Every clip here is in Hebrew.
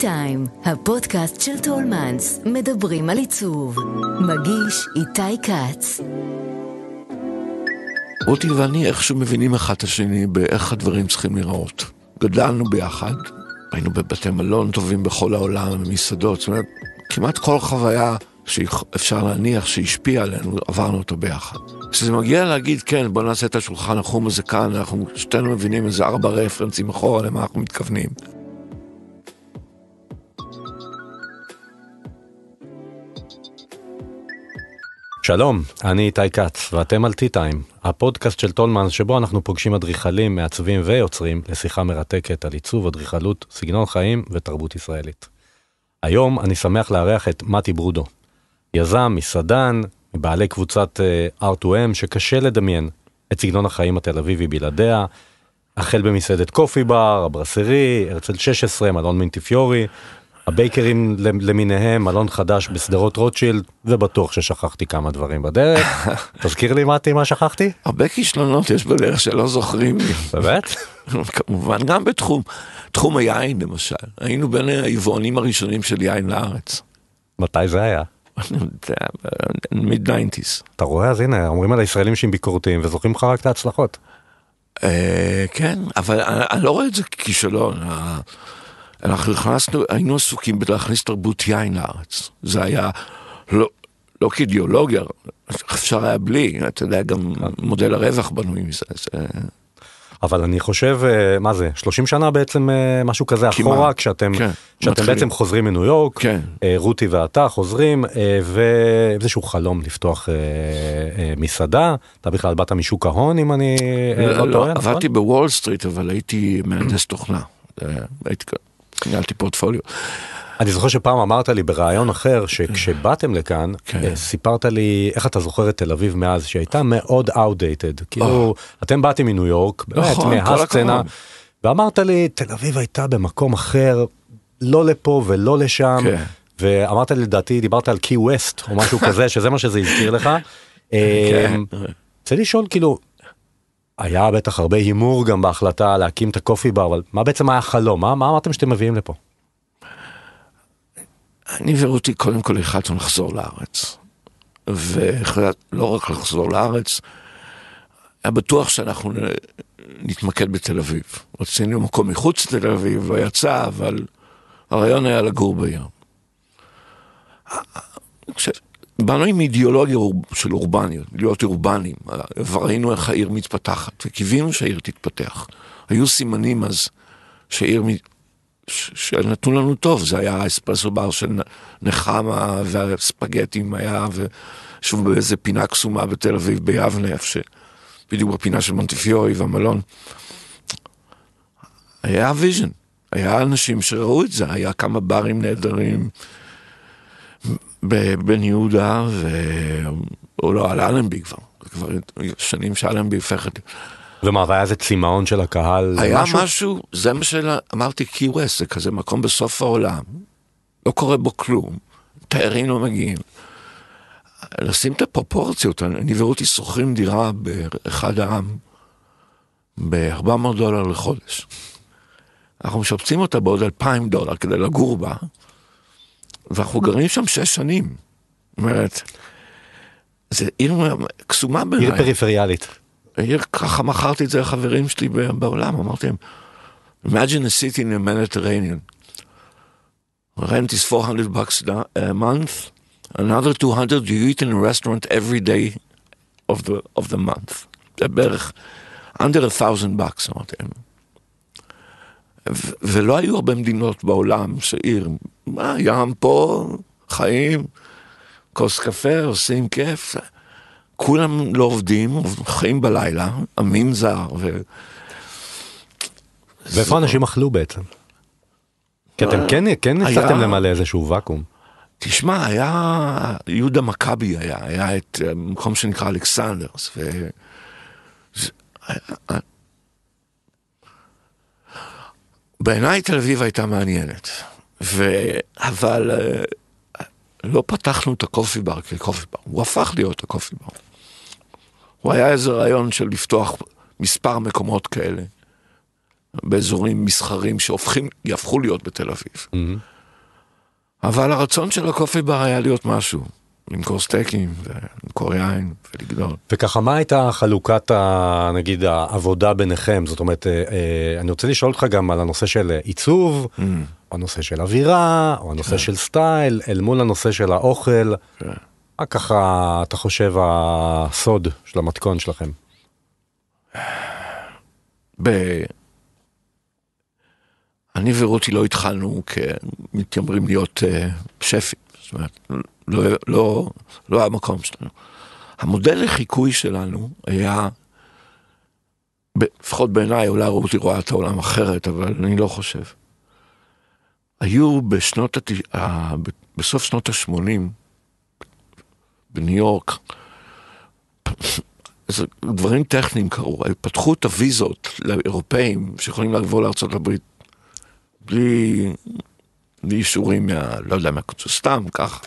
טיים, הפודקאסט של טולמנס, מדברים על עיצוב. מגיש איתי כץ. רותי ואני איכשהו מבינים אחד את השני באיך הדברים צריכים להיראות. גדלנו ביחד, היינו בבתי מלון טובים בכל העולם, במסעדות, זאת אומרת, כמעט כל חוויה שאפשר להניח שהשפיעה עלינו, עברנו אותו ביחד. כשזה מגיע להגיד, כן, בוא נעשה את השולחן החום הזה כאן, אנחנו שתינו מבינים איזה ארבע רפרנסים אחורה למה אנחנו מתכוונים. שלום, אני איתי כץ, ואתם על T-Time, הפודקאסט של טולמן שבו אנחנו פוגשים אדריכלים, מעצבים ויוצרים לשיחה מרתקת על עיצוב, אדריכלות, סגנון חיים ותרבות ישראלית. היום אני שמח לארח את מתי ברודו, יזם, מסעדן, מבעלי קבוצת uh, R2M שקשה לדמיין את סגנון החיים התל אביבי בלעדיה, החל במסעדת קופי בר, הברסרי, הרצל 16, מלון מינטיפיורי, הבייקרים למיניהם, מלון חדש בשדרות רוטשילד, ובטוח ששכחתי כמה דברים בדרך. תזכיר לי מתי מה שכחתי? הרבה כישלונות יש בדרך שלא זוכרים. באמת? כמובן, גם בתחום, תחום היין למשל. היינו בין היבואנים הראשונים של יין לארץ. מתי זה היה? mid nineties. אתה רואה? אז הנה, אומרים על הישראלים שהם ביקורתיים וזוכרים לך רק את ההצלחות. כן, אבל אני לא רואה את זה ככישלון. אנחנו נכנסנו, היינו עסוקים בלהכניס תרבות יין לארץ. זה היה לא, לא כאידיאולוגיה, אפשר היה בלי, אתה יודע, גם מודל הרווח בנוי מזה. זה... אבל אני חושב, אה, מה זה, 30 שנה בעצם משהו כזה כמעט, אחורה, כשאתם, כן, כשאתם בעצם חוזרים מניו יורק, כן. אה, רותי ואתה חוזרים, אה, ואיזשהו חלום לפתוח מסעדה, אתה בכלל באת משוק ההון אם אני לא, לא טועה, לא, נכון? עבדתי בוול סטריט אבל הייתי מהנדס תוכנה, הייתי ניהלתי פורטפוליו. אני זוכר שפעם אמרת לי בריאיון אחר שכשבאתם לכאן כן. אה, סיפרת לי איך אתה זוכר את תל אביב מאז שהייתה מאוד outdated כאילו אתם באתם מניו יורק באמת נכון, מהסצנה ואמרת לי תל אביב הייתה במקום אחר לא לפה ולא לשם כן. ואמרת לי לדעתי דיברת על קי ווסט או משהו כזה שזה מה שזה הזכיר לך. כן. אמ, רוצה לשאול כאילו היה בטח הרבה הימור גם בהחלטה להקים את הקופי בר, אבל מה בעצם היה החלום? מה, מה אמרתם שאתם מביאים לפה? אני ורותי קודם כל החלטנו לחזור לארץ. ולא רק לחזור לארץ, היה בטוח שאנחנו נתמקד בתל אביב. רצינו מקום מחוץ לתל אביב, לא יצא, אבל הרעיון היה לגור בעיר. באנו עם אידיאולוגיה של אורבניות, להיות אורבנים, וראינו איך העיר מתפתחת, וקיווינו שהעיר תתפתח. היו סימנים אז שעיר, שנתנו לנו טוב, זה היה האספרסו בר של נחמה, והספגטים היה, ושוב באיזה פינה קסומה בתל אביב, ביבנה, איפה בדיוק בפינה של מונטיפיורי והמלון. היה vision, היה אנשים שראו את זה, היה כמה ברים נהדרים. בבן יהודה, ו... או לא, על אלנבי כבר, כבר שנים שאלנבי הופכת. ומה, והיה איזה צמאון של הקהל? היה משהו, משהו זה מה שאמרתי, קי ווסט, זה כזה מקום בסוף העולם, לא קורה בו כלום, תיירים לא מגיעים. לשים את הפרופורציות, אני ורותי שוכרים דירה באחד העם ב-400 דולר לחודש. אנחנו משפצים אותה בעוד 2,000 דולר כדי לגור בה, ואנחנו גרים שם שש שנים. זאת אומרת, זה עיר קסומה בעיניי. עיר פריפריאלית. עיר, ככה מכרתי את זה לחברים שלי בעולם, אמרתי להם, imagine a city in the Mediterranean. rent is 400 bucks a month, another 200 you eat in a restaurant every day of the, of the month. זה בערך under a thousand bucks, אמרתי להם. ולא היו הרבה מדינות בעולם שעיר, מה, ים פה, חיים, כוס קפה, עושים כיף. כולם לא עובדים, חיים בלילה, עמים זר. ו... ואיפה אנשים אכלו בעצם? כי אתם כן, כן הצלחתם למלא איזשהו ואקום. תשמע, היה, יהודה מכבי היה, היה את אה, מקום שנקרא אלכסנדרס, ו... בעיניי תל אביב הייתה מעניינת, ו... אבל אה, לא פתחנו את הקופי בר כקופי בר, הוא הפך להיות הקופי בר. הוא היה איזה רעיון של לפתוח מספר מקומות כאלה. באזורים מסחרים שהופכים, יהפכו להיות בתל אביב. מהמם. אבל הרצון של הקופי בר היה להיות משהו. למכור סטייקים, ולמכור יין, ולגדול. וככה מה הייתה חלוקת ה, נגיד העבודה ביניכם זאת אומרת אה, אה, אני רוצה לשאול אותך גם על הנושא של עיצוב Mm. או הנושא של אווירה או הנושא של סטייל אל מול הנושא של האוכל כן. מה ככה אתה חושב הסוד של המתכון שלכם. ב... אני ורותי לא התחלנו כמתיימרים להיות uh, שפים, זאת אומרת, לא, לא, לא היה מקום שלנו. המודל לחיקוי שלנו היה, לפחות בעיניי, אולי רותי רואה את העולם אחרת, אבל אני לא חושב. היו בשנות, הת... ה- ב- בסוף שנות ה-80, בניו יורק, דברים טכניים קרו, פתחו את הוויזות לאירופאים שיכולים לבוא לארה"ב בלי, בלי אישורים מה... לא יודע, מהקבוצה, סתם ככה.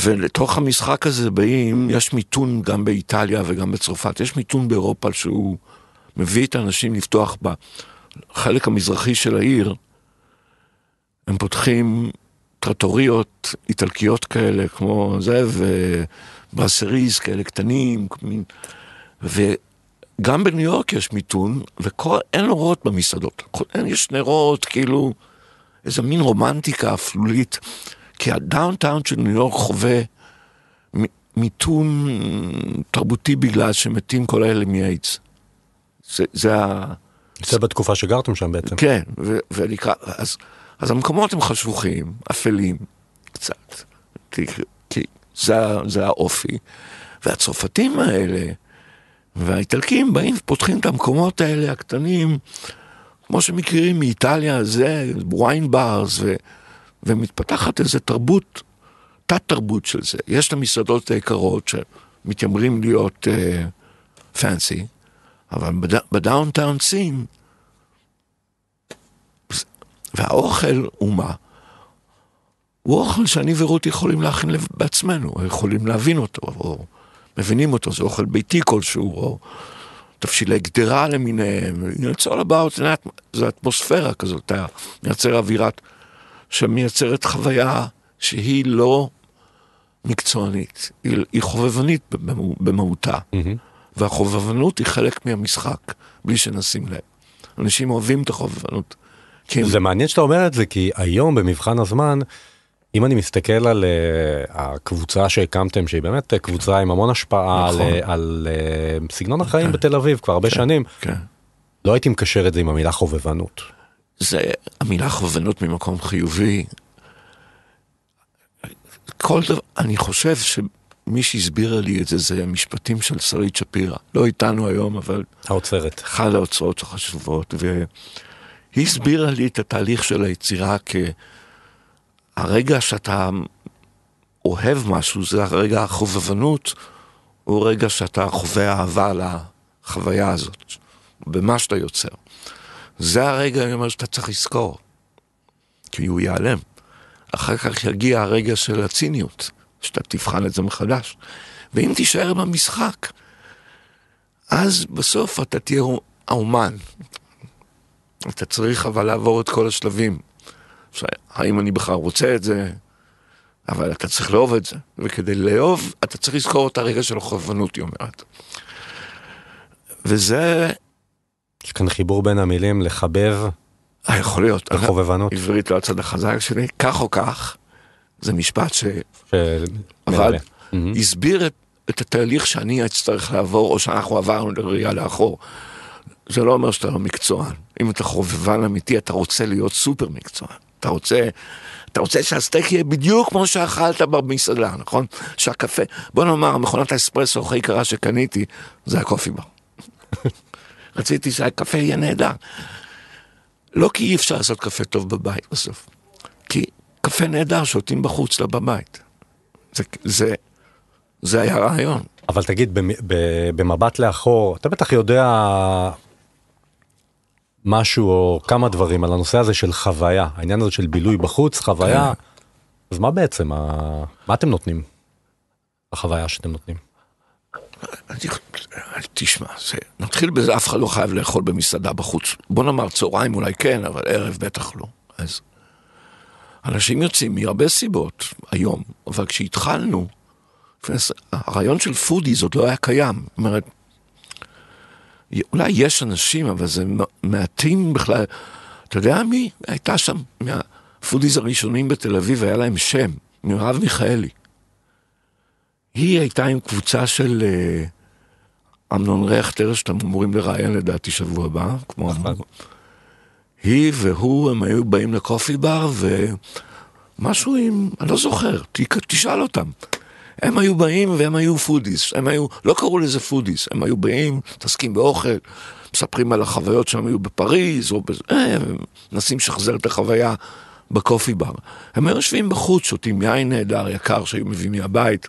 ולתוך המשחק הזה באים, יש מיתון גם באיטליה וגם בצרפת, יש מיתון באירופה שהוא מביא את האנשים לפתוח בחלק המזרחי של העיר, הם פותחים טרטוריות איטלקיות כאלה, כמו זה, וברסריז כאלה קטנים, וגם בניו יורק יש מיתון, ואין אורות במסעדות. יש נרות, כאילו, איזה מין רומנטיקה אפלולית, כי הדאונטאון של ניו יורק חווה מיתון תרבותי בגלל שמתים כל האלה מאיידס. זה, זה ה... זה בתקופה שגרתם שם בעצם. כן, ו- ולקראת, אז, אז המקומות הם חשוכים, אפלים, קצת, כי, כי זה, זה האופי. והצרפתים האלה, והאיטלקים באים ופותחים את המקומות האלה הקטנים, כמו שמכירים מאיטליה, זה wine bars, ו, ומתפתחת איזו תרבות, תת-תרבות של זה. יש את המסעדות היקרות שמתיימרים להיות fancy, אה, אבל בד, ב downtown scene, והאוכל הוא מה? הוא אוכל שאני ורות יכולים להכין בעצמנו, יכולים להבין אותו, או מבינים אותו, זה אוכל ביתי כלשהו, או תבשילי גדרה למיניהם, it's all about, זה אטמוספירה כזאת, אתה מייצר אווירת, שמייצרת חוויה שהיא לא מקצוענית, היא, חובבנית במהותה, מהמם. והחובבנות היא חלק מהמשחק, בלי שנשים לב. אנשים אוהבים את החובבנות. כי זה מעניין שאתה אומר את זה כי היום במבחן הזמן אם אני מסתכל על uh, הקבוצה שהקמתם שהיא באמת uh, קבוצה עם המון השפעה נכון. על, uh, על uh, סגנון החיים בתל אביב כבר הרבה שנים כן. לא הייתי מקשר את זה עם המילה חובבנות. זה המילה חובבנות ממקום חיובי. כל דבר, אני חושב שמי שהסבירה לי את זה, זה המשפטים של שרית שפירא. לא איתנו היום, אבל האוצרת. אחת ההוצאות החשובות, והיא הסבירה לי את התהליך של היצירה כהרגע שאתה אוהב משהו, זה הרגע החובבנות, הוא רגע שאתה חווה אהבה לחוויה הזאת, במה שאתה יוצר. זה הרגע, אני אומר, שאתה צריך לזכור, כי הוא ייעלם. אחר כך יגיע הרגע של הציניות, שאתה תבחן את זה מחדש. ואם תישאר במשחק, אז בסוף אתה תהיה האומן. אתה צריך אבל לעבור את כל השלבים. האם אני בכלל רוצה את זה? אבל אתה צריך לאהוב את זה. וכדי לאהוב, אתה צריך לזכור את הרגע של החובבנות, היא אומרת. וזה יש כאן חיבור בין המילים לחבב אה, יכול להיות. וחובבנות. עברית לא הצד החזק שלי, כך או כך, זה משפט ש- שעבד, מלווה. מהמם. הסביר את, את התהליך שאני אצטרך לעבור, או שאנחנו עברנו לראייה לאחור. זה לא אומר שאתה לא מקצוען. אם אתה חובבן אמיתי, אתה רוצה להיות סופר מקצוען. אתה רוצה, אתה רוצה שהסטייק יהיה בדיוק כמו שאכלת במסעדה, נכון? שהקפה, בוא נאמר, מכונת האספרסו הכי יקרה שקניתי, זה הקופי בר. רציתי שהקפה יהיה נהדר. לא כי אי אפשר לעשות קפה טוב בבית בסוף, קפה נהדר שותים בחוץ, לא בבית. זה, זה, זה היה רעיון. אבל תגיד במבט לאחור אתה בטח יודע משהו או כמה דברים על הנושא הזה של חוויה העניין הזה של בילוי בחוץ חוויה כן. אז מה בעצם מה אתם נותנים. החוויה שאתם נותנים. אני, תשמע, זה, נתחיל בזה, אף אחד לא חייב לאכול במסעדה בחוץ. בוא נאמר צהריים אולי כן, אבל ערב בטח לא. אז אנשים יוצאים מהרבה סיבות היום, אבל כשהתחלנו, הרעיון של foodies עוד לא היה קיים. זאת אומרת, אולי יש אנשים, אבל זה מעטים בכלל. אתה יודע מי הייתה שם? מה foodies הראשונים בתל אביב, היה להם שם, מירב מיכאלי. היא הייתה עם קבוצה של אה, אמנון רכטר, שאתם אמורים לראיין לדעתי שבוע הבא, כמו אמנון. היא והוא, הם היו באים לקופי בר, ומשהו עם, אני לא זוכר, תשאל אותם. הם היו באים והם היו foodies, הם היו, לא קראו לזה foodies, הם היו באים, מתעסקים באוכל, מספרים על החוויות שהם היו בפריז, או בזה, אה, מנסים לשחזר את החוויה בקופי בר. הם היו יושבים בחוץ, שותים יין נהדר, יקר, שהיו מביאים מהבית.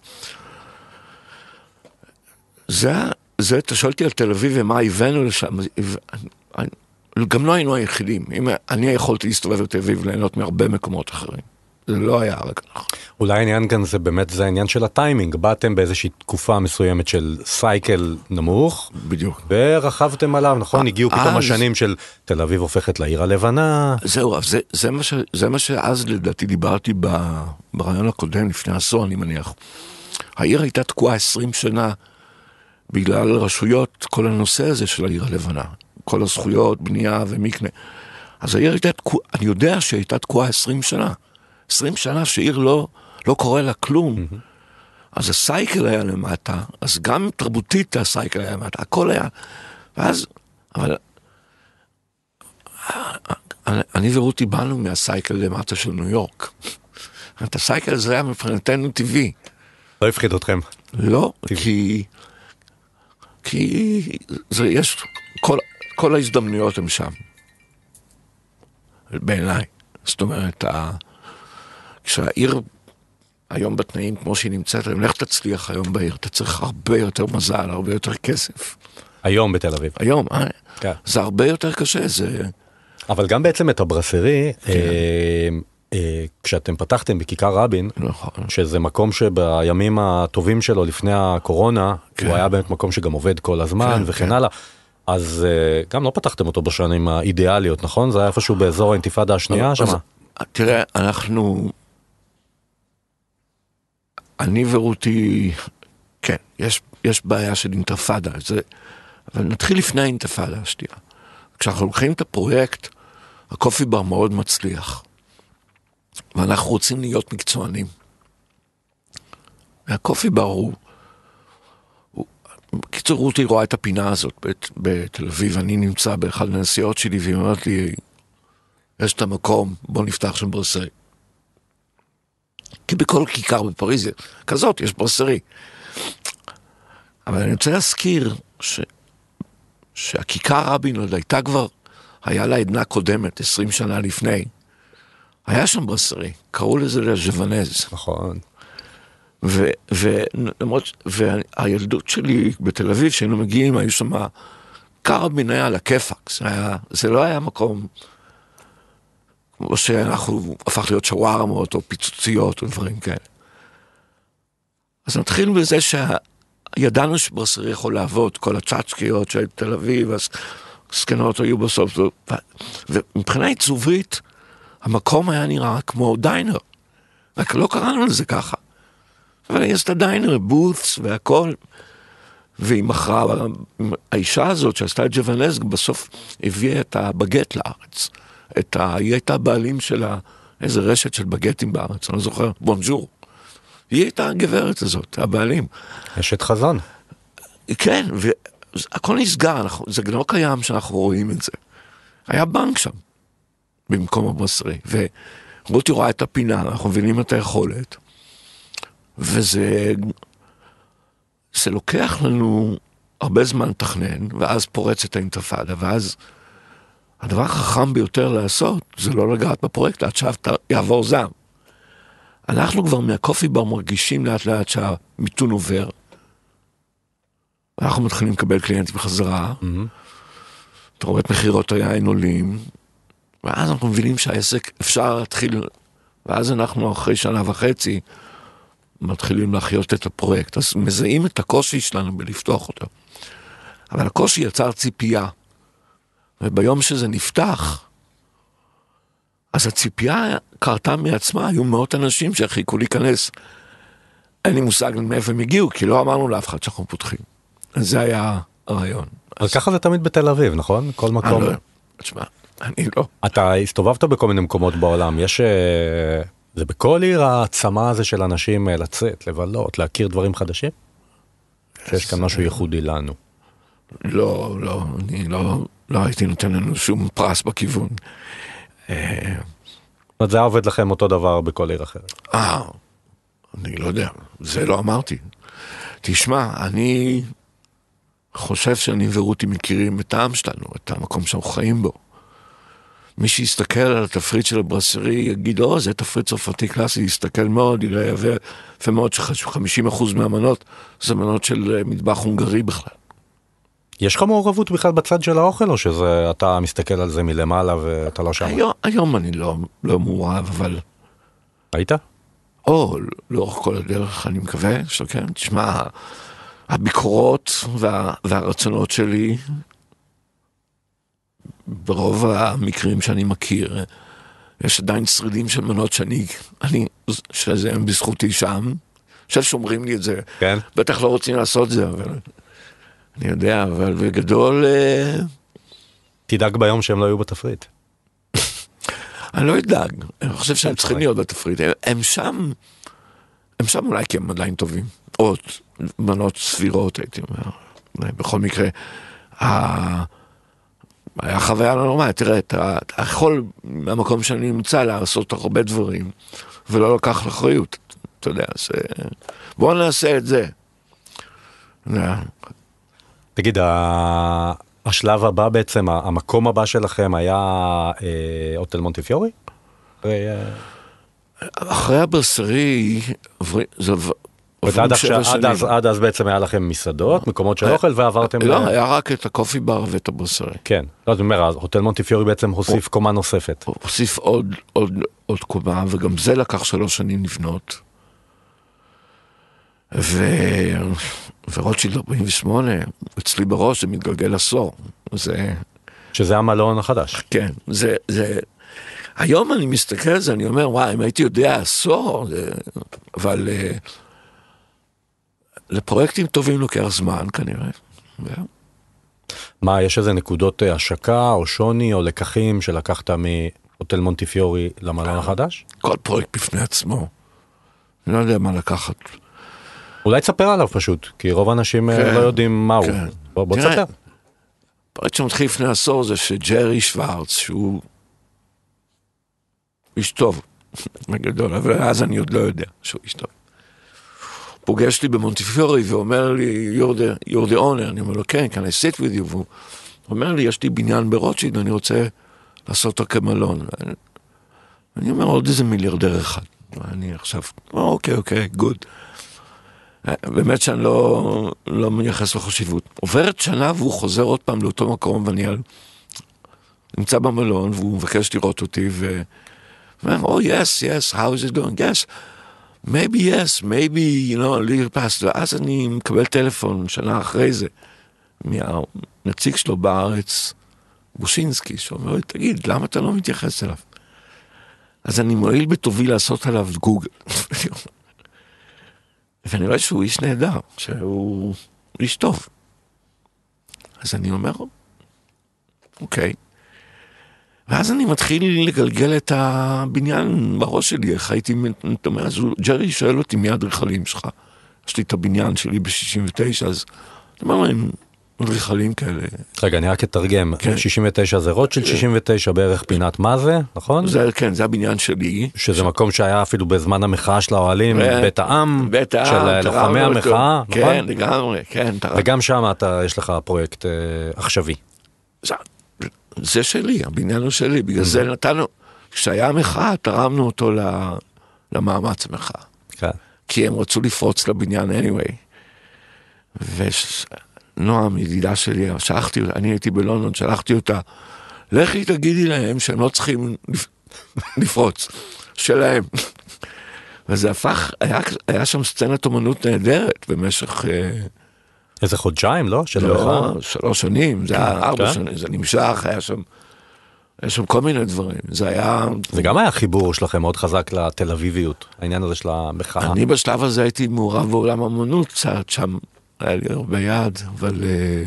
זה, זה, אתה שואל אותי על תל אביב ומה הבאנו לשם, גם לא היינו היחידים. אם אני יכולתי להסתובב בתל אביב וליהנות מהרבה מקומות אחרים. זה לא היה רק אנחנו. אולי העניין כאן זה באמת זה העניין של הטיימינג, באתם באיזושהי תקופה מסוימת של סייקל נמוך, בדיוק, ורכבתם עליו, נכון? הגיעו פתאום השנים של תל אביב הופכת לעיר הלבנה. זהו, זה, זה, מה ש, זה מה שאז לדעתי דיברתי ברעיון הקודם, לפני עשור אני מניח. העיר הייתה תקועה 20 שנה בגלל רשויות, כל הנושא הזה של העיר הלבנה. כל הזכויות, בנייה ומקנה. אז העיר הייתה תקועה, אני יודע שהיא הייתה תקועה 20 שנה. 20 שנה שעיר לא, לא קורה לה כלום. Mm-hmm. אז הסייקל היה למטה, אז גם תרבותית הסייקל היה למטה, הכל היה. ואז, אבל אני ורותי באנו מהסייקל למטה של ניו יורק. את הסייקל הזה היה מבחינתנו טבעי. לא הפחיד אתכם. לא, טבעי. כי... כי זה, יש, כל, כל ההזדמנויות הן שם. בעיניי. זאת אומרת, כשהעיר היום בתנאים כמו שהיא נמצאת, אם לך תצליח היום בעיר, אתה צריך הרבה יותר מזל, הרבה יותר כסף. היום בתל אביב. היום, אה? כן. זה הרבה יותר קשה, זה... אבל גם בעצם את הברסרי, כן. אה, אה, כשאתם פתחתם בכיכר רבין, נכון. שזה מקום שבימים הטובים שלו לפני הקורונה, כן. הוא היה באמת מקום שגם עובד כל הזמן כן, וכן כן. הלאה. אז uh, גם לא פתחתם אותו בשנים האידיאליות, נכון? זה היה איפשהו באזור האינתיפאדה השנייה שם? תראה, אנחנו... אני ורותי, כן, יש, יש בעיה של אינתיפאדה, זה... אבל נתחיל לפני האינתיפאדה השנייה. כשאנחנו לוקחים את הפרויקט, הקופי בר מאוד מצליח, ואנחנו רוצים להיות מקצוענים. והקופי בר הוא בקיצור, רותי רואה את הפינה הזאת בת, בתל אביב, אני נמצא באחד מהנסיעות שלי, והיא אומרת לי, יש את המקום, בוא נפתח שם ברסרי. כי בכל כיכר בפריז כזאת יש ברסרי. אבל אני רוצה להזכיר ש... שהכיכר רבין עוד הייתה כבר, היה לה עדנה קודמת, 20 שנה לפני. היה שם ברסרי, קראו לזה לז'וונז. נכון. ולמרות, והילדות שלי בתל אביב, שהיינו מגיעים, היו שם קרבין היה על הכיפאק, זה, זה לא היה מקום כמו שאנחנו הפך להיות שווארמות או פיצוציות או דברים כאלה. אז נתחיל בזה שידענו שברסרי יכול לעבוד, כל הצ'אצ'קיות של תל אביב, הזקנות היו בסוף, ומבחינה עיצובית, המקום היה נראה כמו דיינר, רק לא קראנו לזה ככה. אבל יש הדיינר, בוטס והכל. והיא מכרה, האישה הזאת שעשתה את ג'וונז, בסוף הביאה את הבגט לארץ. את ה... היא הייתה בעלים של ה... איזה רשת של בגטים בארץ, אני לא זוכר, בונג'ור. היא הייתה הגברת הזאת, הבעלים. אשת חזון. כן, והכל נסגר, אנחנו, זה לא קיים שאנחנו רואים את זה. היה בנק שם, במקום הבשרי, ורותי רואה את הפינה, אנחנו מבינים את היכולת. וזה זה לוקח לנו הרבה זמן לתכנן, ואז פורצת האינתיפאדה, ואז הדבר החכם ביותר לעשות זה לא לגעת בפרויקט עד שיעבור זעם. אנחנו כבר מהקופי בר מרגישים לאט לאט שהמיתון עובר. אנחנו מתחילים לקבל קליינטים בחזרה, mm-hmm. אתה רואה את מכירות היין עולים, ואז אנחנו מבינים שהעסק אפשר להתחיל, ואז אנחנו אחרי שנה וחצי מתחילים להחיות את הפרויקט, אז מזהים את הקושי שלנו בלפתוח אותו. אבל הקושי יצר ציפייה, וביום שזה נפתח, אז הציפייה קרתה מעצמה, היו מאות אנשים שהחיכו להיכנס. אין לי מושג מאיפה הם הגיעו, כי לא אמרנו לאף אחד שאנחנו פותחים. אז זה היה הרעיון. אז ככה זה תמיד בתל אביב, נכון? כל מקום. אני לא- תשמע, אני לא. אתה הסתובבת בכל מיני מקומות בעולם, יש... אה, זה בכל עיר העצמה הזה של אנשים אה, לצאת, לבלות, להכיר דברים חדשים? שיש כאן משהו ייחודי לנו. לא, לא, אני לא, לא הייתי נותן לנו שום פרס בכיוון. אה, זאת אומרת, זה היה עובד לכם אותו דבר בכל עיר אחרת. אה, אני לא יודע, זה לא אמרתי. תשמע, אני חושב שאני ורותי מכירים את העם שלנו, את המקום שאנחנו חיים בו. מי שיסתכל על התפריט של הברסרי יגיד, או, זה תפריט צרפתי קלאסי, יסתכל מאוד, יראה יפה מאוד ש-50% מהמנות זה מנות של אה, מטבח הונגרי בכלל. יש לך מעורבות בכלל בצד של האוכל, או שזה אתה מסתכל על זה מלמעלה ואתה לא שם? היום, היום אני לא, לא מעורב, אבל... היית? או, לאורך כל הדרך, אני מקווה שכן. תשמע, הביקורות וה, והרצונות שלי, ברוב המקרים שאני מכיר, יש עדיין שרידים של מנות שאני, אני, שזה בזכותי שם, ששומרים לי את זה. כן. בטח לא רוצים לעשות זה, אבל אני יודע, אבל בגדול, אה, תדאג ביום שהם לא יהיו בתפריט. אני לא אדאג, אני חושב שהם צריכים להיות בתפריט, הם, שם, הם שם אולי כי הם עדיין טובים, או מנות סבירות הייתי אומר, בכל מקרה, היה חוויה לא נורמלית, תראה, אתה אתה יכול מהמקום שאני נמצא לעשות הרבה דברים, ולא לקח אחריות, אתה יודע, אז אה, בואו נעשה את זה. תגיד, השלב הבא בעצם, המקום הבא שלכם היה אה, הוטל מונטיפיורי? אחרי, אה, אחרי הברסרי, עד עכשיו- עד. אז- עד אז בעצם היה לכם מסעדות, מקומות של אוכל, ועברתם... לא, ל- היה רק את הקופי בר ואת הברסרי. כן, לא, אני אומר, הוטל מונטיפיורי בעצם הוסיף קומה נוספת. הוסיף עוד, עוד, עוד קומה, וגם זה לקח שלוש שנים לבנות. ו... ורוטשילד 48, אצלי בראש זה מתגלגל עשור. זה, שזה המלון החדש. כן, זה, זה... היום אני מסתכל על זה, אני אומר, וואי, אם הייתי יודע עשור, זה... אבל uh, לפרויקטים טובים לוקח זמן כנראה. מה, יש איזה נקודות אה, השקה או שוני או לקחים שלקחת מהוטל מונטיפיורי למלון החדש? כל פרויקט בפני עצמו. אני לא יודע מה לקחת. אולי תספר עליו פשוט, כי רוב האנשים אה, כן, לא יודעים מהו. כן. בוא בוא תספר. הפרויקט שמתחיל לפני עשור זה שג'רי שוורץ, שהוא איש טוב, בגדול, אבל אז אני עוד לא יודע שהוא איש טוב. פוגש לי במונטיפיורי ואומר לי, you're the, you're the owner, אני אומר לו, כן, can I sit with you? והוא אומר לי, יש לי בניין ברוטשילד, אני רוצה לעשות אותו כמלון. ואני- אני אומר, עוד איזה מיליארדר אחד. ואני עכשיו, אוקיי, אוקיי, גוד. באמת שאני לא, לא מייחס לו חשיבות. עוברת שנה והוא חוזר עוד פעם לאותו מקום ואני על... נמצא במלון והוא מבקש לראות אותי ו... ואומר, oh yes, yes, how is it doing? Yes, maybe yes, maybe, you know, little past. ואז אני מקבל טלפון שנה אחרי זה מהנציג שלו בארץ, בושינסקי, שאומר לי, תגיד, למה אתה לא מתייחס אליו? אז אני מועיל בטובי לעשות עליו גוגל. ואני רואה שהוא איש נהדר, שהוא איש טוב. אז אני אומר, אוקיי. ואז אני מתחיל לגלגל את הבניין בראש שלי, איך הייתי, אתה אומר, אז ג'רי שואל אותי מי האדריכלים שלך. יש לי את הבניין שלי ב-69, אז אני אומר להם, אדריכלים כאלה. רגע, אני רק אתרגם. כן. 69 זה רוטשילד 69 בערך פינת מה זה, נכון? זה, כן, זה הבניין שלי. שזה מקום שהיה אפילו בזמן המחאה של האוהלים, ו- בית העם, בית העם, של תרמנו לוחמי. המחאה, כן, נכון? לגמרי, כן. וגם שם אתה, יש לך פרויקט אה, עכשווי. זה, שלי, הבניין הוא שלי, בגלל זה נתנו, כשהיה המחאה, תרמנו אותו ל, למאמץ המחאה. כן. כי הם רצו לפרוץ לבניין anyway. ונועם, ידידה שלי, שלחתי אותה, אני הייתי בלונדון, שלחתי אותה, לכי תגידי להם שהם לא צריכים לפ- לפרוץ, שלהם. וזה הפך, היה, היה שם סצנת אומנות נהדרת במשך, אה, איזה חודשיים, לא? של לא, המחאה? שלוש שנים, זה היה ארבע כן. שנים, זה נמשך, היה שם, היה שם כל מיני דברים, זה היה, זה גם היה חיבור שלכם מאוד חזק לתל אביביות, העניין הזה של המחאה. אני בשלב הזה הייתי מעורב בעולם האמנות קצת, שם היה לי הרבה יד, אבל אה,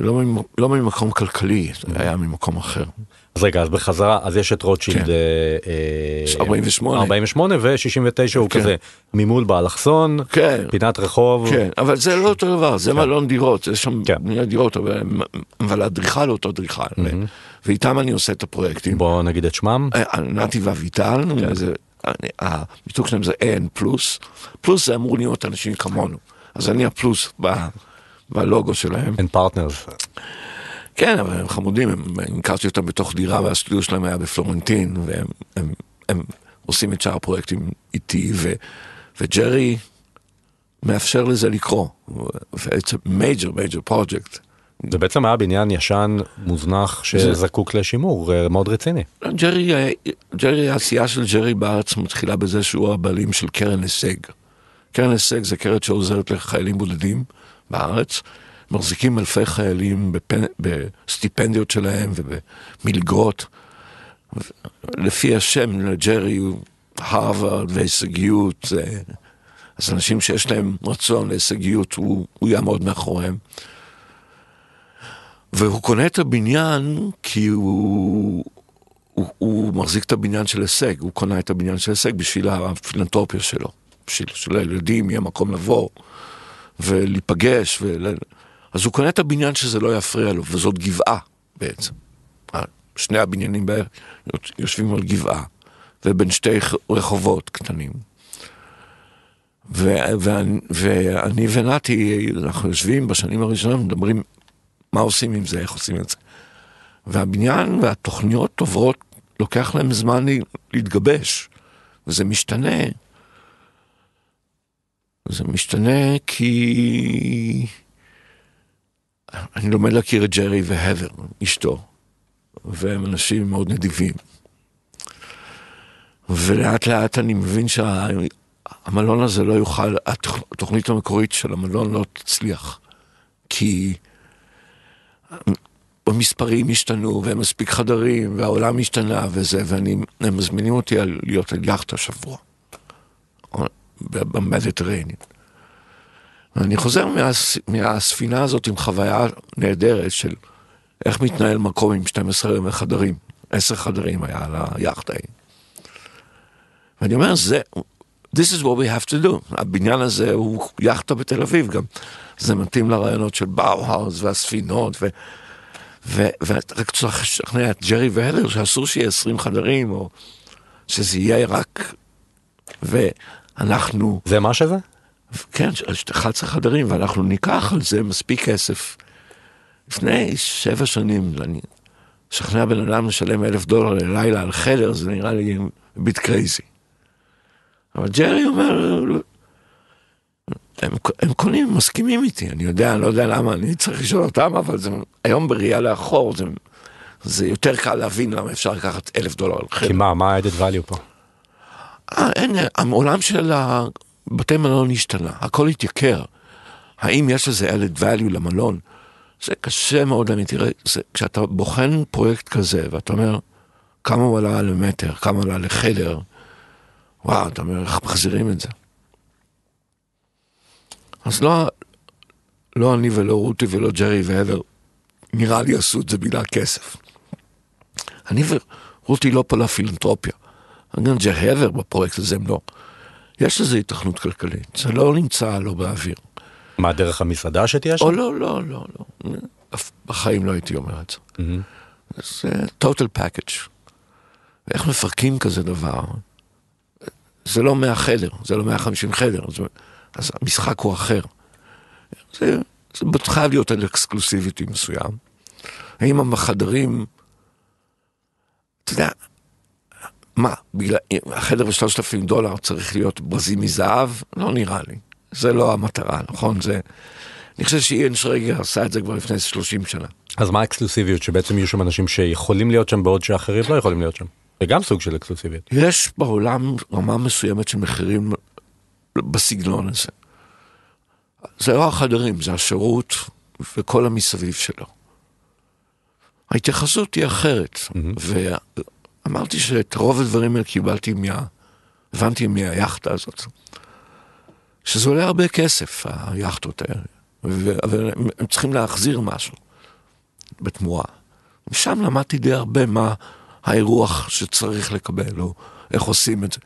לא, לא ממקום כלכלי, זה היה ממקום אחר. אז רגע, אז בחזרה, אז יש את רוטשילד כן. אה, אה, 48. 48 ו-69 הוא כן. כזה ממול באלכסון, כן, פינת רחוב. כן, אבל זה לא אותו דבר, זה מלון דירות, זה שם כן. בניית דירות, אבל- אבל האדריכל הוא אותו אדריכל, ו- ואיתם אני עושה את הפרויקטים. בוא נגיד את שמם. אה, נתי ואביטל, כן. זה- שלהם זה AN פלוס, פלוס זה אמור להיות אנשים כמונו, אז אני הפלוס ב- בלוגו שלהם. אין partners. כן, אבל הם חמודים, הם, אני הכרתי אותם בתוך דירה והסטודיו שלהם היה בפלורנטין, והם הם, הם עושים את שאר הפרויקטים איתי, ו, וג'רי מאפשר לזה לקרות. ו-it's a major major project. זה בעצם היה בניין ישן, מוזנח, שזקוק לשימור אה, מאוד רציני. ג'רי, אה, ג'רי, העשייה של ג'רי בארץ מתחילה בזה שהוא הבעלים של קרן הישג. קרן הישג זה קרן שעוזרת לחיילים בודדים בארץ. מחזיקים אלפי חיילים בפנ... בסטיפנדיות שלהם ובמלגות. לפי השם לג'רי הוא הרווארד והישגיות. אז אנשים שיש להם רצון להישגיות, הוא, הוא יעמוד מאחוריהם. והוא קונה את הבניין כי הוא, הוא, הוא מחזיק את הבניין של הישג, הוא קונה את הבניין של הישג בשביל הפילנטרופיה שלו, בשביל שלילדים יהיה מקום לבוא ולהיפגש, ול... אז הוא קונה את הבניין שזה לא יפריע לו, וזאת גבעה בעצם. שני הבניינים יושבים על גבעה, ובין שתי רחובות קטנים. ו- ואני, ואני ונתי, אנחנו יושבים בשנים הראשונות, מדברים מה עושים עם זה, איך עושים את זה. והבניין והתוכניות עוברות, לוקח להם זמן להתגבש, וזה משתנה. זה משתנה כי אני לומד להכיר את ג'רי והבר, אשתו, והם אנשים מאוד נדיבים. ולאט לאט אני מבין שהמלון הזה לא יוכל, התוכנית המקורית של המלון לא תצליח, כי המספרים השתנו, והם מספיק חדרים, והעולם השתנה וזה, והם מזמינים אותי להיות על יאכטה שבוע, במדיטרנין. ואני חוזר מהס, מהספינה הזאת עם חוויה נהדרת של איך מתנהל מקום עם 12 חדרים, 10 חדרים היה על היאכטה. ואני אומר, זה, this is what we have to do. הבניין הזה הוא יאכטה בתל אביב גם. זה מתאים לרעיונות של באו-האוס והספינות, ו... ורק צריך לשכנע את ג'רי והדר שאסור שיהיה 20 חדרים, או שזה יהיה רק... ואנחנו... זה מה שזה? כן, 11 חדרים, ואנחנו ניקח על זה מספיק כסף. לפני שבע שנים, אני לשכנע בן אדם לשלם אלף דולר ללילה על חדר, זה נראה לי bit crazy. אבל ג'רי אומר, הם, הם קונים, מסכימים איתי, אני יודע, אני לא יודע למה, אני צריך לשאול אותם, אבל זה, היום בראייה לאחור, זה, זה יותר קל להבין למה אפשר לקחת אלף דולר על חדר. כי מה, מה ה-added value פה? אה, אין, העולם של בתי מלון השתנה, הכל התייקר. האם יש לזה added value למלון? זה קשה מאוד, אני תראה, זה, כשאתה בוחן פרויקט כזה, ואתה אומר, כמה הוא עלה למטר, כמה הוא עלה לחדר, וואו, אתה אומר, איך מחזירים את זה? אז לא, לא אני ולא רותי ולא ג'רי והבר, נראה לי עשו את זה בגלל כסף. אני ורותי לא פה לפילנטרופיה. גם ג'רי הבר בפרויקט הזה הם לא. יש לזה התכנות כלכלית, זה לא נמצא לא באוויר. מה, דרך המסעדה שתהיה שם? או לא, לא, לא, לא. בחיים לא הייתי אומר את זה. זה total package. ואיך מפרקים כזה דבר? זה לא 100 חדר, זה לא 150 חדר, זה, אז המשחק הוא אחר. זה, זה חייב להיות על אקסקלוסיביטי מסוים. האם החדרים, אתה יודע, מה, בגלל, החדר בשלושת אלפים דולר צריך להיות ברזים מזהב? לא נראה לי. זה לא המטרה, נכון? זה... אני חושב שאיין שרגר עשה את זה כבר לפני 30 שנה. אז מה האקסקלוסיביות? שבעצם יהיו שם אנשים שיכולים להיות שם בעוד שאחרים לא יכולים להיות שם? זה גם סוג של אקסקלוסיביות. יש בעולם רמה מסוימת של מחירים בסגנון הזה. זה לא החדרים, זה השירות וכל המסביב שלו. ההתייחסות היא אחרת, ואמרתי שאת רוב הדברים האלה קיבלתי מה... הבנתי מהיאכטה הזאת, שזה עולה הרבה כסף, היאכטות האלה, אבל הם צריכים להחזיר משהו בתמורה. ושם למדתי די הרבה מה האירוח שצריך לקבל, או איך עושים את זה.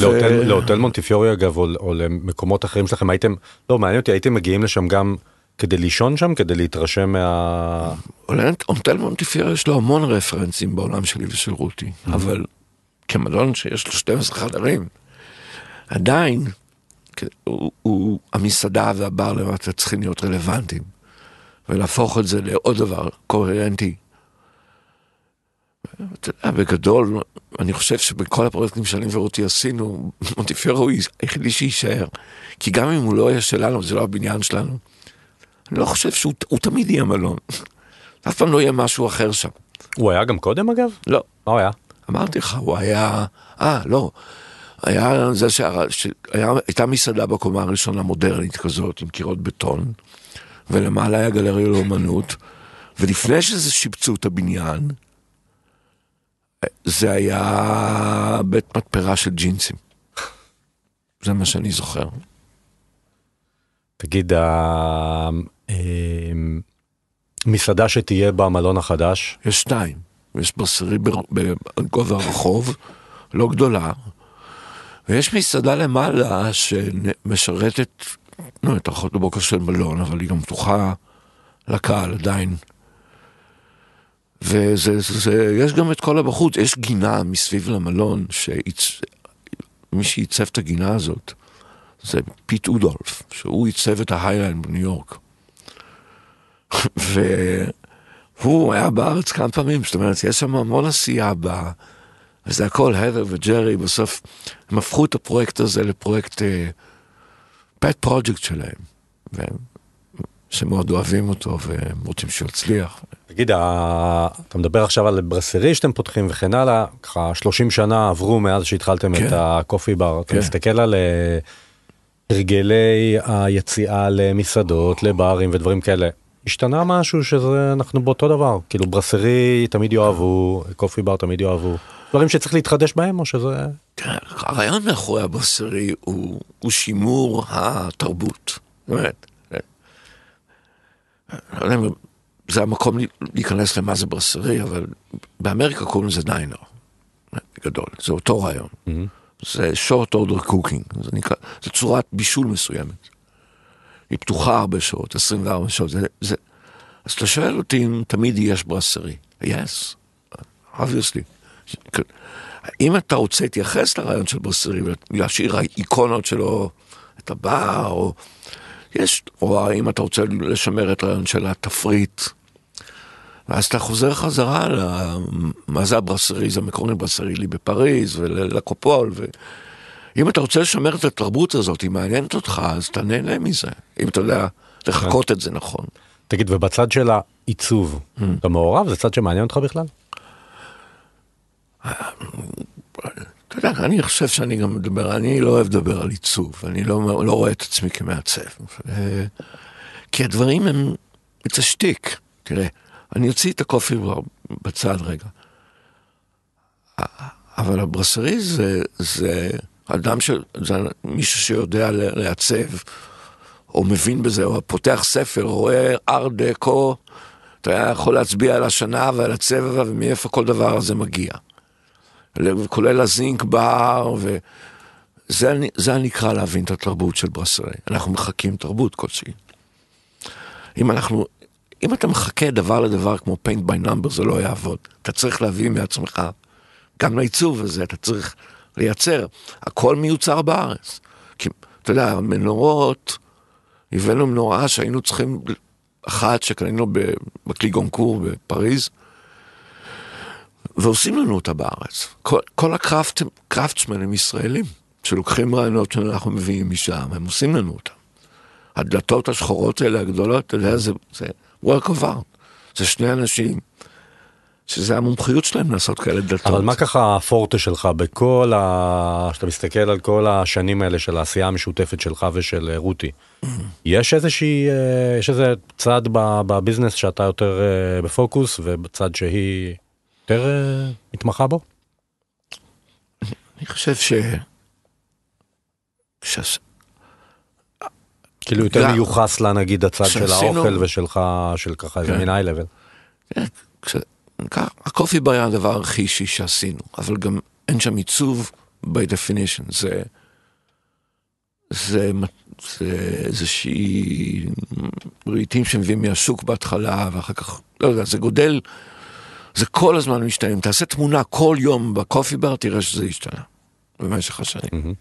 להוטל, להוטל מונטיפיורי אגב, או למקומות אחרים שלכם, הייתם, לא מעניין אותי, הייתם מגיעים לשם גם כדי לישון שם, כדי להתרשם מה... הוטל מונטיפיורי יש לו המון רפרנסים בעולם שלי ושל רותי, mm-hmm. אבל כמלון שיש לו 12 חדרים, עדיין הוא, הוא, המסעדה והבר למטה צריכים להיות רלוונטיים, ולהפוך את זה לעוד דבר קוהרנטי. אתה יודע, בגדול, אני חושב שבכל הפרויקטים שאני ורותי עשינו, מונטיפיורו הוא היחידי שיישאר. כי גם אם הוא לא יהיה שלנו, זה לא הבניין שלנו, לא חושב שהוא תמיד יהיה מלון. אף פעם לא יהיה משהו אחר שם. הוא היה גם קודם אגב? לא. מה הוא היה? אמרתי לך, הוא היה... אה, לא. היה זה שהייתה מסעדה בקומה הראשונה מודרנית כזאת, עם קירות בטון, ולמעלה היה גלריה לאומנות, ולפני שזה שיפצו את הבניין, זה היה בית מתפרה של ג'ינסים. זה מה שאני זוכר. תגיד, המסעדה שתהיה במלון החדש? יש שתיים. יש ברסרי בגובה הרחוב, לא גדולה, ויש מסעדה למעלה שמשרתת, נו, את ארוחות בבוקר של מלון, אבל היא גם פתוחה לקהל עדיין. ויש גם את כל הבחוץ, יש גינה מסביב למלון, שמי שעיצב את הגינה הזאת זה פיט אודולף, שהוא עיצב את ה High Line בניו יורק. והוא היה בארץ כמה פעמים, זאת אומרת, יש שם המון עשייה ב... וזה הכל, הדר וג'רי, בסוף הם הפכו את הפרויקט הזה לפרויקט pet uh, פרויקט שלהם. והם שמאוד אוהבים אותו והם רוצים שהוא יצליח. תגיד, אתה מדבר עכשיו על ברסרי שאתם פותחים וכן הלאה, ככה 30 שנה עברו מאז שהתחלתם כן. את הקופי בר, כן. אתה מסתכל על אה, הרגלי היציאה למסעדות, לברים ודברים כאלה. השתנה משהו שזה אנחנו באותו דבר כאילו ברסרי תמיד יאהבו קופי בר תמיד יאהבו דברים שצריך להתחדש בהם או שזה הרעיון מאחורי הברסרי הוא, הוא שימור התרבות. באמת. לא יודע אם זה המקום להיכנס למה זה ברסרי, אבל באמריקה קוראים לזה דיינר, גדול, זה אותו רעיון. Mm-hmm. זה short order cooking, זה נקרא, זה צורת בישול מסוימת. היא פתוחה הרבה שעות, 24 שעות, זה, זה... אז אתה שואל אותי אם תמיד יש ברסרי. yes, obviously. אם אתה רוצה להתייחס לרעיון של ברסרי ולהשאיר האיקונות שלו, את הבר, או יש, או האם אתה רוצה לשמר את הרעיון של התפריט, ואז אתה חוזר חזרה למה זה הברסריז המקורי ברסרילי בפריז ולקופול, ואם אתה רוצה לשמר את התרבות הזאת, היא מעניינת אותך, אז אתה נהנה מזה, אם אתה יודע לחקות את זה נכון. תגיד, ובצד של העיצוב, mm. אתה מעורב? זה צד שמעניין אותך בכלל? אתה יודע, אני חושב שאני גם מדבר, אני לא אוהב לדבר על עיצוב, אני לא, לא רואה את עצמי כמעצב. כי הדברים הם, it's a shtick, תראה, אני אוציא את הקופי בצד רגע. אבל הברסרי זה, זה אדם ש... זה מישהו שיודע לעצב, או מבין בזה, או פותח ספר, רואה ארט דקו, אתה יכול להצביע על השנה ועל הצבע ומאיפה כל דבר הזה מגיע. כולל הזינק בר, וזה נקרא להבין את התרבות של ברסרי. אנחנו מחקים תרבות כלשהי. אם אנחנו, אם אתה מחכה דבר לדבר כמו paint by number זה לא יעבוד. אתה צריך להביא מעצמך, גם לעיצוב הזה אתה צריך לייצר. הכל מיוצר בארץ. כי, אתה יודע, המנורות, הבאנו מנורה שהיינו צריכים, אחת שקנינו בכלי גונקור בפריז, ועושים לנו אותה בארץ. כל, כל הקראפטסמנים הם ישראלים, שלוקחים רעיונות שאנחנו מביאים משם, הם עושים לנו אותם. הדלתות השחורות האלה הגדולות, אתה יודע, זה, זה work of art. זה שני אנשים שזה המומחיות שלהם לעשות כאלה דלתות. אבל מה ככה הפורטה שלך בכל ה... כשאתה מסתכל על כל השנים האלה של העשייה המשותפת שלך ושל אה, רותי, יש איזושהי, אה, יש איזה צד בביזנס שאתה יותר אה, בפוקוס ובצד שהיא יותר מתמחה בו? אני חושב ש... כש- כאילו יותר מיוחס לה נגיד הצד של האוכל ושלך, של ככה איזה כן. מין איי-לבל. כן, כש- כך, הקופי בר היה הדבר הכי אישי שעשינו, אבל גם אין שם עיצוב by definition, זה, זה, זה איזושהי רהיטים שמביאים מהשוק בהתחלה, ואחר כך, לא יודע, זה גודל, זה כל הזמן משתנה. אם תעשה תמונה כל יום בקופי בר, תראה שזה השתנה במשך השנים.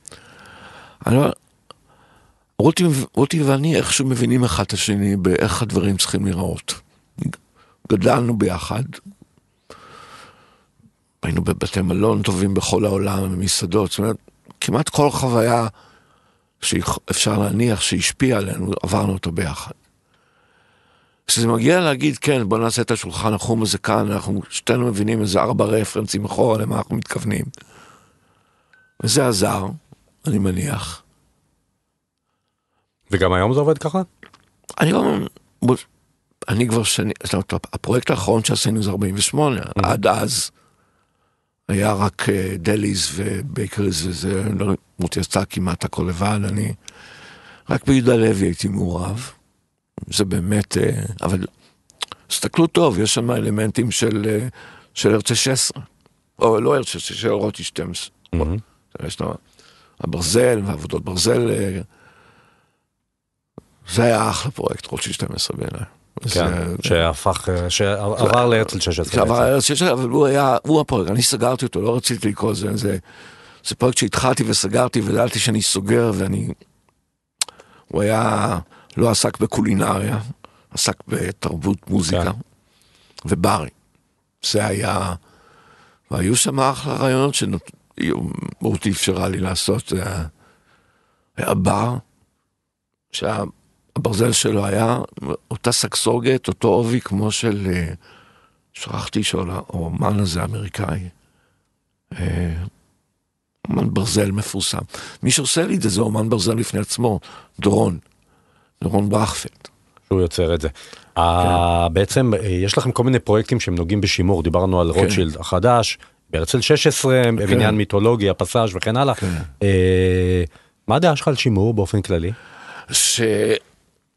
לא... רותי, רותי ואני איכשהו מבינים אחד את השני באיך הדברים צריכים להיראות. גדלנו ביחד, היינו בבתי מלון טובים בכל העולם, במסעדות, זאת אומרת, כמעט כל חוויה שאפשר להניח שהשפיעה עלינו, עברנו אותה ביחד. כשזה מגיע להגיד, כן, בוא נעשה את השולחן החום הזה כאן, אנחנו שתינו מבינים איזה ארבע רפרנסים אחורה למה אנחנו מתכוונים. וזה עזר, אני מניח. וגם היום זה עובד ככה? אני לא... אני כבר שני... זאת אומרת, הפרויקט האחרון שעשינו זה 48, עד אז היה רק אה, דליז ובייקריז וזה, לא, מוטי עשתה כמעט הכל לבד, אני... רק ביהודה לוי הייתי מעורב. זה באמת... אה, אבל תסתכלו טוב, יש שם אלמנטים של, אה, של הרצל 16, או לא הרצל, של רותי 12. יש לו הברזל ועבודות ברזל. זה היה אחלה פרויקט, רוטשילד 12 בעיניי. כן, שהפך, אה, שעבר להרצל 16. שעבר. לארץ שיש, אבל הוא היה, הוא הפרויקט, אני סגרתי אותו, לא רציתי לקרוא לזה, זה, זה פרויקט שהתחלתי וסגרתי וידעתי שאני סוגר ואני, הוא היה, לא עסק בקולינריה, עסק בתרבות מוזיקה כן. וברים. זה היה, והיו שם אחלה רעיונות שמורתי אפשרה לי לעשות, זה היה- היה בר, שהברזל שלו היה אותה סקסוגת, אותו עובי כמו של, אה, שכחתי של האומן הזה האמריקאי. אה, אומן ברזל מפורסם. מי שעושה לי את זה זה אומן ברזל לפני עצמו, דורון, דורון ברכפלד. שהוא יוצר את זה. אה, בעצם אה, יש לכם כל מיני פרויקטים שהם נוגעים בשימור, דיברנו על כן. רוטשילד החדש, בהרצל 16, בבניין מיתולוגי, הפסאז' וכן הלאה. כן. אה, מה הדעה שלך על שימור באופן כללי? ש...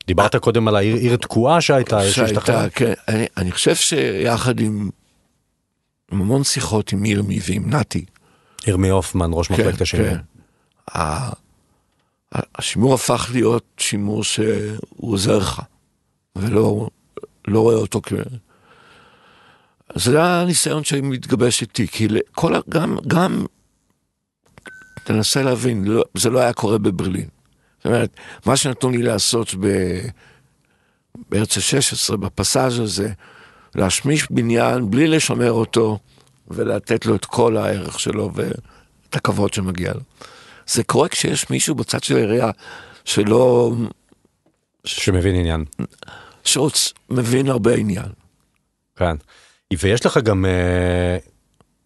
דיברת קודם על העיר עיר תקועה שהייתה. שהייתה, כן, אני, אני חושב שיחד עם, עם המון שיחות עם ירמי ועם נתי, ירמי הופמן, ראש מחלקת השימור. ה- ה- השימור הפך להיות שימור שהוא עוזר לך, ולא לא רואה אותו כ... זה הניסיון שמתגבש איתי, כי כל, ה- גם, גם, תנסה להבין, לא, זה לא היה קורה בברלין. זאת אומרת, מה שנתנו לי לעשות ב... בארץ ה-16, בפסאז' הזה, להשמיש בניין בלי לשמר אותו ולתת לו את כל הערך שלו ואת הכבוד שמגיע לו. זה קורה כשיש מישהו בצד של העירייה שלא, שמבין עניין. שמבין הרבה עניין. כן. ויש לך גם אה,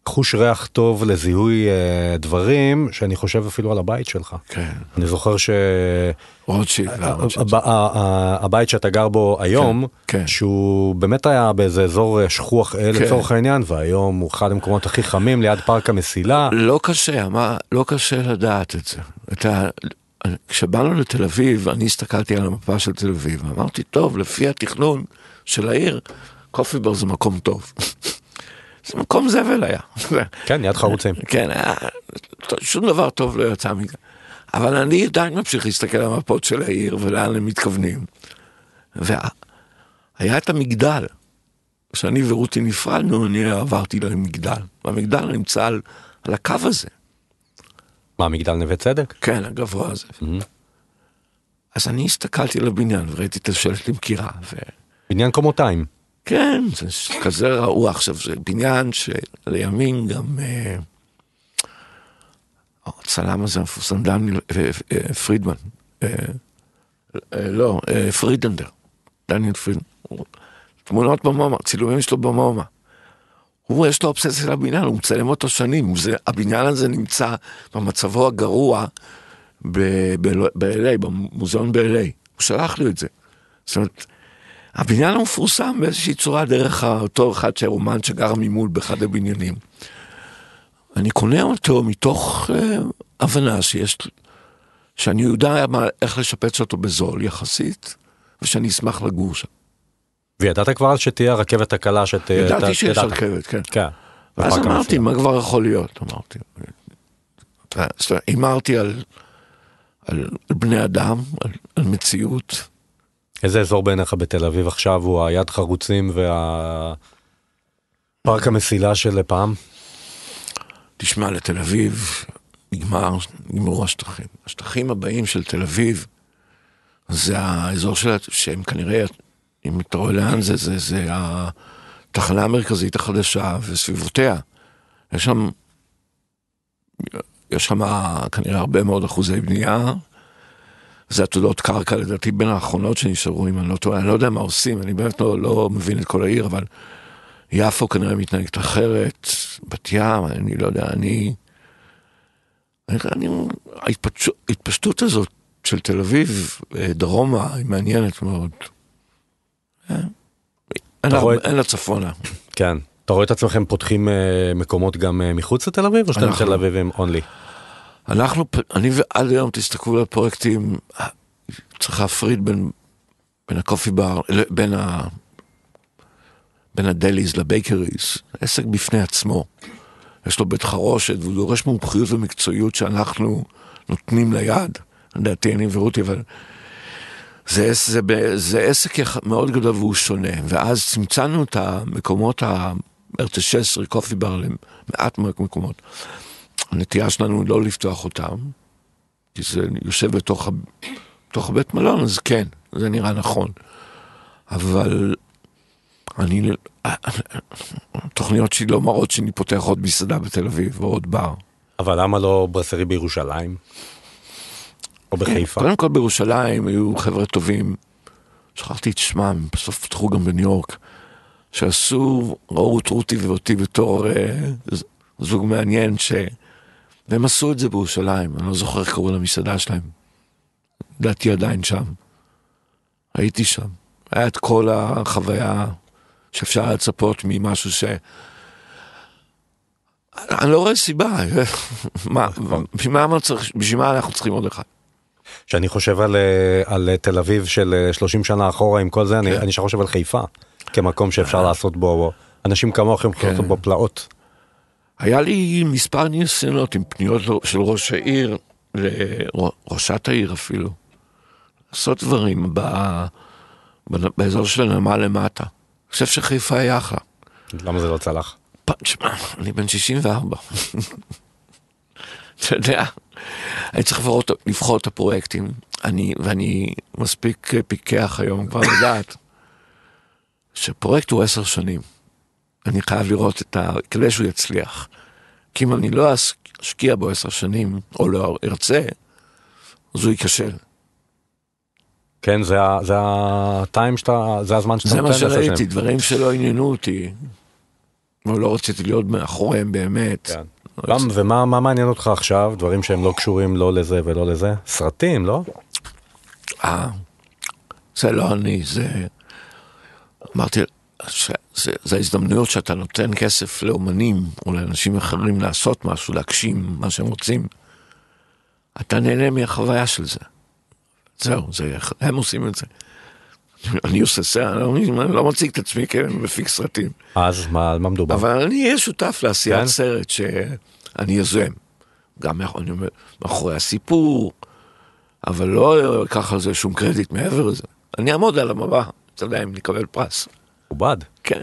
חוש ריח טוב לזיהוי אה, דברים שאני חושב אפילו על הבית שלך. כן. אני זוכר רוטשילד. שהבית אה, שאתה גר בו היום, כן. שהוא באמת היה באיזה אזור אה, שכוח אל כן. לצורך העניין, והיום הוא אחד המקומות הכי חמים ליד פארק המסילה. לא קשה, מה, לא קשה לדעת את זה. אתה, כשבאנו לתל אביב, אני הסתכלתי על המפה של תל אביב, ואמרתי, טוב, לפי התכנון של העיר, קופי בר זה מקום טוב. זה מקום זבל היה. כן, ליד חרוצים. כן, היה, שום דבר טוב לא יצא מזה. אבל אני עדיין ממשיך להסתכל על המפות של העיר ולאן הם מתכוונים. והיה את המגדל. כשאני ורותי נפרדנו, אני עברתי למגדל. והמגדל נמצא על, על הקו הזה. מה, מגדל נווה צדק? כן, הגבוה הזה. אז אני הסתכלתי על הבניין וראיתי את השלט למכירה. ו... בניין קומותיים. כן, זה כזה רעוע. עכשיו, זה בניין שלימים גם... אה, הצלם הזה המפורסם, דניאל אה, אה, פרידמן. אה, אה, לא, אה, פרידנדר. דניאל פרידמן. תמונות במומה, צילומים שלו במומה. הוא יש לו אובססיה לבניין, הוא מצלם אותו שנים, זה, הבניין הזה נמצא במצבו הגרוע ב-LA, במוזיאון ב-LA, הוא שלח לי את זה. זאת אומרת, הבניין המפורסם באיזושהי צורה דרך אותו אחד שהרומן שגר ממול באחד הבניינים. אני קונה אותו מתוך uh, הבנה שיש, שאני יודע מה, איך לשפץ אותו בזול יחסית, ושאני אשמח לגור שם. וידעת כבר אז שתהיה הרכבת הקלה שת... ידעתי שיש רכבת, כן. כן. ואז אמרתי, מה כבר יכול להיות? אמרתי. הימרתי על, על בני אדם, על, על מציאות. איזה אזור בעיניך בתל אביב עכשיו הוא היד חרוצים והפארק המסילה של פעם? תשמע, לתל אביב נגמר, נגמרו השטחים. השטחים הבאים של תל אביב זה האזור של, שהם כנראה, אם אתה רואה לאן זה, זה, זה התחנה המרכזית החדשה וסביבותיה. יש שם, יש שם כנראה הרבה מאוד אחוזי בנייה. זה עתודות קרקע לדעתי בין האחרונות שנשארו, אם אני לא טועה, אני לא יודע מה עושים, אני באמת לא, לא מבין את כל העיר, אבל יפו כנראה מתנהגת אחרת, בת ים, אני לא יודע, אני... אני, אני ההתפשטות הזאת של תל אביב אה, דרומה היא מעניינת מאוד. אה, אין, לה, אין לה צפונה. כן. אתה רואה את עצמכם פותחים אה, מקומות גם מחוץ לתל אביב, או שאתם תל אביבים אונלי? אנחנו, אני ועד היום תסתכלו על הפרויקטים, צריך להפריד בין, בין הקופי בר, בין, ה, בין הדליז לבייקריז, עסק בפני עצמו. יש לו בית חרושת והוא דורש מומחיות ומקצועיות שאנחנו נותנים ליד, לדעתי אני ורותי, אבל זה, זה, זה, זה עסק מאוד גדול והוא שונה, ואז צמצמנו את המקומות, ה-16 קופי בר למעט מקומות. הנטייה שלנו לא לפתוח אותם, כי זה יושב בתוך, בתוך הבית מלון, אז כן, זה נראה נכון. אבל אני, התוכניות שלי לא מראות שאני פותח עוד מסעדה בתל אביב או עוד בר. אבל למה לא ברסרי בירושלים? או בחיפה? קודם כל בירושלים היו חבר'ה טובים, שכחתי את שמם, בסוף פתחו גם בניו יורק, שעשו, ראו את רותי ואותי בתור אה, זוג מעניין, ש... והם עשו את זה בירושלים, אני לא זוכר איך קראו למסעדה שלהם. לדעתי עדיין שם. הייתי שם. היה את כל החוויה שאפשר לצפות ממשהו ש... אני לא רואה סיבה, מה, בשביל מה אנחנו צריכים עוד אחד? כשאני חושב על, אה, על תל אביב של 30 אה, שנה אחורה עם כל זה, כן. אני, אני חושב על חיפה, כמקום שאפשר לעשות בו, אנשים כמוכם יכולים לעשות כן. בו פלאות. היה לי מספר ניסיונות עם פניות של ראש העיר, לראשת העיר אפילו, לעשות דברים ב, באזור של הנמל למטה. אני חושב שחיפה היה אחלה. למה זה לא צלח? תשמע, אני בן 64. אתה יודע, אני צריך לבחור, לבחור את הפרויקטים, אני, ואני מספיק פיקח היום כבר לדעת שפרויקט הוא עשר שנים. אני חייב לראות את ה... כדי שהוא יצליח. כי אם אני לא אשקיע בו עשר שנים, או לא ארצה, אז הוא ייכשל. כן, זה, זה הטיים שאתה, זה הזמן שאתה נותן. זה מה שראיתי, דברים שלא עניינו אותי. לא רציתי להיות מאחוריהם באמת. כן. לא גם, ומה מעניין אותך עכשיו? דברים שהם לא קשורים לא לזה ולא לזה? סרטים, לא? אה, זה לא אני, זה... אמרתי, זה ההזדמנויות שאתה נותן כסף לאומנים או לאנשים אחרים לעשות משהו, להגשים מה שהם רוצים. אתה נהנה מהחוויה של זה. זהו, זה, הם עושים את זה. אני עושה סרט, אני לא, לא מציג את עצמי כמפיק סרטים. אז מה, על מה מדובר? אבל אני אהיה שותף לעשיית כן? סרט שאני יוזם. גם אני אומר, מאחורי הסיפור, אבל לא אקח על זה שום קרדיט מעבר לזה. אני אעמוד על המבע, אתה יודע, אם נקבל פרס. מכובד. כן,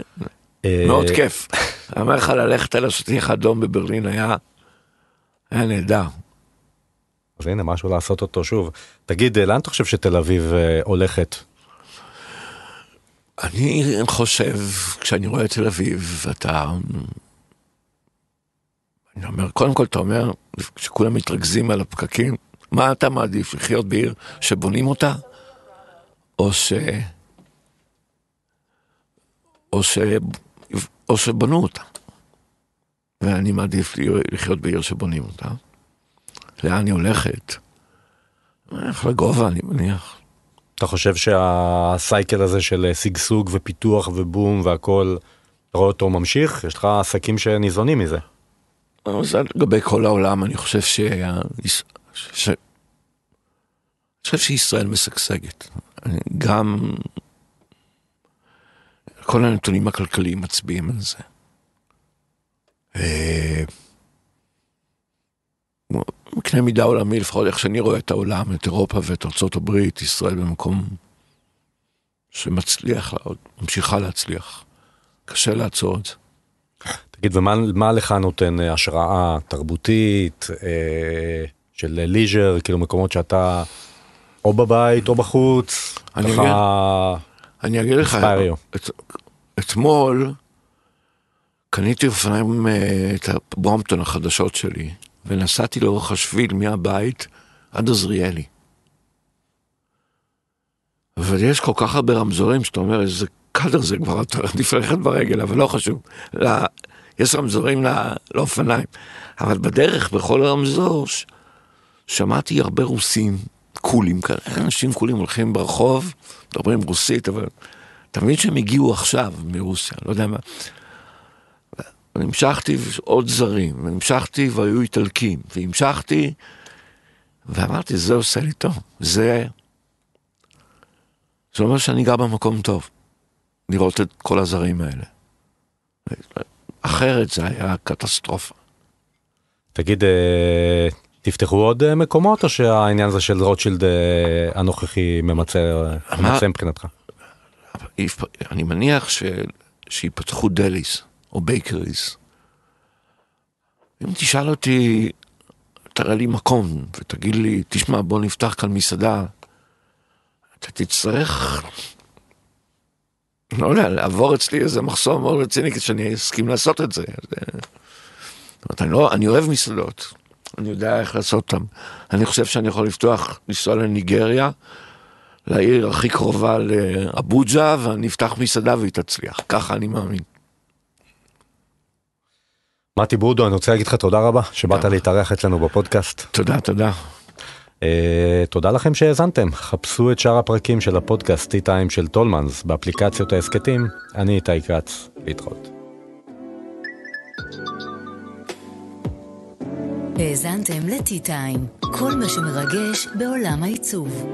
אה, מאוד כיף. אני אומר לך, ללכת על השטיח האדום בברלין היה, היה נהדר. אז הנה, משהו לעשות אותו שוב. תגיד, לאן אתה חושב שתל אביב אה, הולכת? אני חושב, כשאני רואה את תל אביב, אתה... אני אומר, קודם כל אתה אומר, כשכולם מתרכזים על הפקקים, מה אתה מעדיף, לחיות בעיר שבונים אותה, או ש... או, ש... או שבנו אותה. ואני מעדיף לחיות בעיר שבונים אותה. לאן היא הולכת? איך לגובה, אני מניח. אתה חושב שהסייקל הזה של שגשוג ופיתוח ובום והכל, אתה רואה אותו ממשיך? יש לך עסקים שניזונים מזה. זה לגבי כל העולם, אני חושב ש... ש... אני חושב שישראל משגשגת. גם כל הנתונים הכלכליים מצביעים על זה. בקנה מידה עולמי, לפחות איך שאני רואה את העולם, את אירופה ואת ארצות הברית, ישראל במקום שמצליח, ממשיכה להצליח. קשה לעצור את זה. תגיד, ומה לך נותן אה, השראה תרבותית, אה, של ליז'ר, כאילו מקומות שאתה או בבית או בחוץ, ככה... אני אגיד לך, את, אתמול קניתי אופניים, אה, את הבומפטון החדשות שלי, ונסעתי לאורך השביל מהבית עד עזריאלי. ויש כל כך הרבה רמזורים שאתה אומר, איזה קאדר זה כבר, אתה עדיף ללכת ברגל, אבל לא חשוב. לא, יש רמזורים לא, לאופניים. אבל בדרך, בכל רמזור, שמעתי הרבה רוסים, קולים כאלה, אנשים קולים הולכים ברחוב, מדברים רוסית, אבל אתה מבין שהם הגיעו עכשיו מרוסיה, לא יודע מה. והמשכתי עוד זרים, והמשכתי והיו איטלקים, והמשכתי, ואמרתי, זה עושה לי טוב, זה... זה אומר שאני גר במקום טוב, לראות את כל הזרים האלה. אחרת זה היה קטסטרופה. תגיד, אה, תפתחו עוד אה, מקומות, או שהעניין הזה של רוטשילד אה, הנוכחי ממצה, ממצה מבחינתך? אני מניח ש... שיפתחו delis. או bakeries. אם תשאל אותי, תראה לי מקום ותגיד לי, תשמע, בוא נפתח כאן מסעדה, אתה תצטרך, לא יודע, לעבור אצלי איזה מחסום מאוד רציני כדי שאני אסכים לעשות את זה. אני, לא, אני אוהב מסעדות, אני יודע איך לעשות אותן. אני חושב שאני יכול לפתוח, לנסוע לניגריה, לעיר הכי קרובה לאבוג'ה, ואני אפתח מסעדה והיא תצליח. ככה אני מאמין. מתי ברודו, אני רוצה להגיד לך תודה רבה שבאת להתארח אצלנו בפודקאסט. תודה, תודה. Uh, תודה לכם שהאזנתם, חפשו את שאר הפרקים של הפודקאסט טיים של טולמנס באפליקציות ההסכתים, אני איתי כץ, להתראות. האזנתם לטי טיים, כל מה שמרגש בעולם העיצוב.